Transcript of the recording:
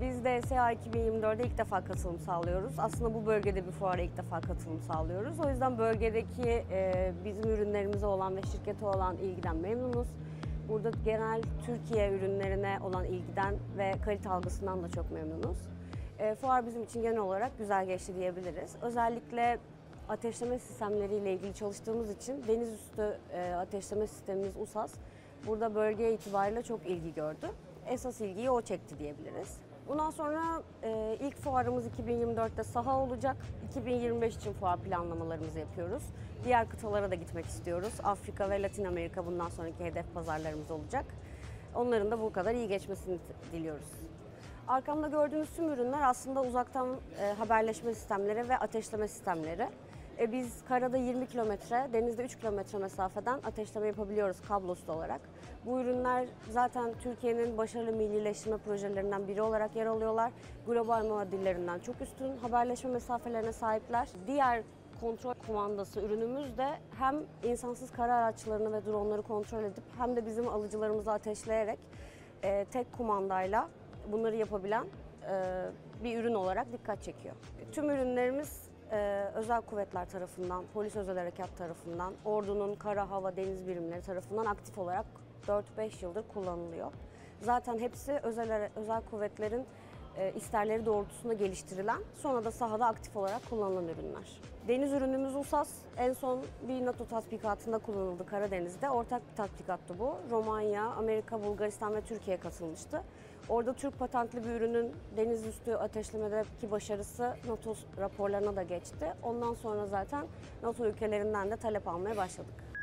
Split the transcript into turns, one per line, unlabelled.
Biz DSA 2024'de ilk defa katılım sağlıyoruz. Aslında bu bölgede bir fuara ilk defa katılım sağlıyoruz. O yüzden bölgedeki e, bizim ürünlerimize olan ve şirkete olan ilgiden memnunuz. Burada genel Türkiye ürünlerine olan ilgiden ve kalite algısından da çok memnunuz. E, fuar bizim için genel olarak güzel geçti diyebiliriz. Özellikle ateşleme sistemleriyle ilgili çalıştığımız için deniz üstü e, ateşleme sistemimiz USAS burada bölge itibariyle çok ilgi gördü. Esas ilgiyi o çekti diyebiliriz. Bundan sonra e, ilk fuarımız 2024'te saha olacak. 2025 için fuar planlamalarımızı yapıyoruz. Diğer kıtalara da gitmek istiyoruz. Afrika ve Latin Amerika bundan sonraki hedef pazarlarımız olacak. Onların da bu kadar iyi geçmesini diliyoruz. Arkamda gördüğünüz tüm ürünler aslında uzaktan e, haberleşme sistemleri ve ateşleme sistemleri. E, biz karada 20 kilometre, denizde 3 kilometre mesafeden ateşleme yapabiliyoruz kablosuz olarak. Bu ürünler zaten Türkiye'nin başarılı millileştirme projelerinden biri olarak yer alıyorlar. Global muadillerinden çok üstün haberleşme mesafelerine sahipler. Diğer kontrol kumandası ürünümüz de hem insansız kara araçlarını ve dronları kontrol edip hem de bizim alıcılarımızı ateşleyerek e, tek kumandayla bunları yapabilen e, bir ürün olarak dikkat çekiyor. Tüm ürünlerimiz e, özel kuvvetler tarafından, polis özel harekat tarafından, ordunun kara, hava, deniz birimleri tarafından aktif olarak 4-5 yıldır kullanılıyor. Zaten hepsi özel özel kuvvetlerin e, isterleri doğrultusunda geliştirilen, sonra da sahada aktif olarak kullanılan ürünler. Deniz ürünümüz USAS en son bir NATO tatbikatında kullanıldı Karadeniz'de. Ortak bir tatbikattı bu. Romanya, Amerika, Bulgaristan ve Türkiye katılmıştı. Orada Türk patentli bir ürünün deniz üstü ateşlemedeki başarısı NATO raporlarına da geçti. Ondan sonra zaten NATO ülkelerinden de talep almaya başladık.